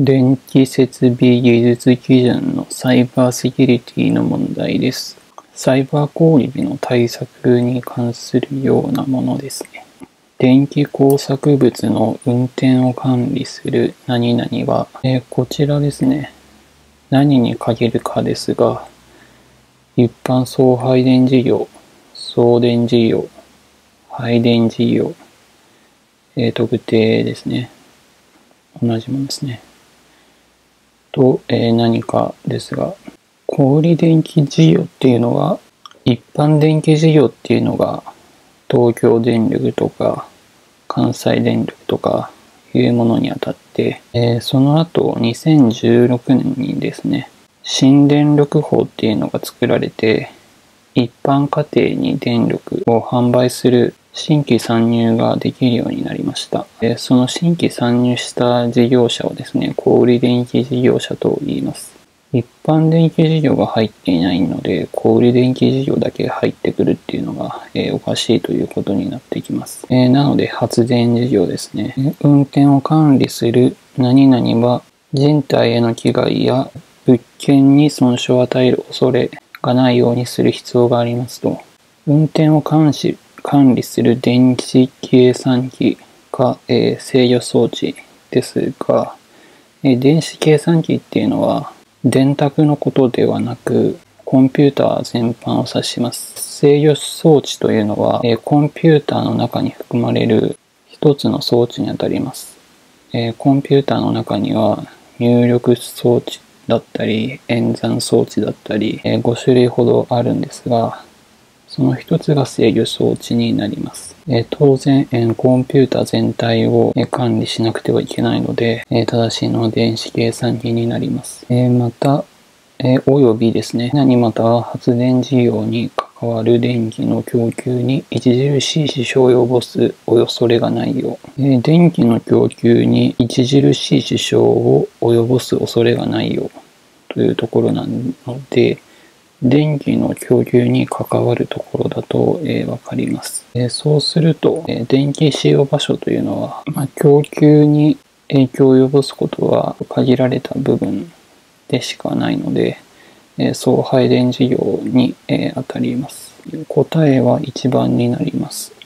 電気設備技術基準のサイバーセキュリティの問題です。サイバー攻撃の対策に関するようなものですね。電気工作物の運転を管理する何々は、えーこちらですね。何に限るかですが、一般送配電事業、送電事業、配電事業、えー特定ですね。同じものですね。と、えー何かですが、小売電気事業っていうのが、一般電気事業っていうのが、東京電力とか、関西電力とかいうものにあたって、えーその後、2016年にですね、新電力法っていうのが作られて、一般家庭に電力を販売する新規参入ができるようになりました。その新規参入した事業者をですね、小売電気事業者と言います。一般電気事業が入っていないので、小売電気事業だけ入ってくるっていうのが、えーおかしいということになってきます。えーなので、発電事業ですね。運転を管理する何々は、人体への危害や物件に損傷を与える恐れがないようにする必要がありますと。運転を監視管理する電気計算機か、えー制御装置ですが、えー電子計算機っていうのは電卓のことではなくコンピューター全般を指します。制御装置というのは、えーコンピューターの中に含まれる一つの装置にあたります。えコンピューターの中には入力装置だったり演算装置だったり、え5種類ほどあるんですがその一つが制御装置になります。え当然、えコンピューター全体をえ管理しなくてはいけないので、え正しいのは電子計算機になります。えまた、えおよびですね、何または発電事業に関変わる電気の供給に著しい支障を及ぼす恐れがないよう、えー電気の供給に著しい支障を及ぼす恐れがないようというところなので、電気の供給に関わるところだと、えーわかります。えそうすると、え電気使用場所というのは、まあ、供給に影響を及ぼすことは限られた部分でしかないので、えー送配電事業に、え当たります。答えは1番になります。